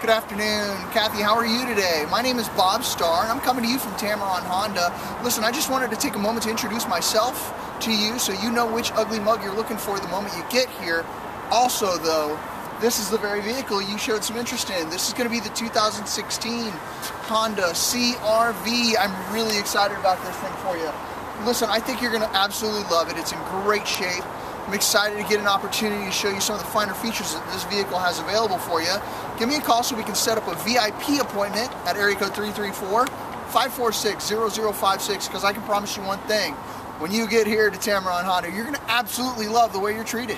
Good afternoon. Kathy, how are you today? My name is Bob Starr, and I'm coming to you from Tameron Honda. Listen, I just wanted to take a moment to introduce myself to you so you know which ugly mug you're looking for the moment you get here. Also, though, this is the very vehicle you showed some interest in. This is going to be the 2016 Honda CRV. I'm really excited about this thing for you. Listen, I think you're going to absolutely love it. It's in great shape. I'm excited to get an opportunity to show you some of the finer features that this vehicle has available for you. Give me a call so we can set up a VIP appointment at area code 334-546-0056 because I can promise you one thing. When you get here to Tameron Honda, you're going to absolutely love the way you're treated.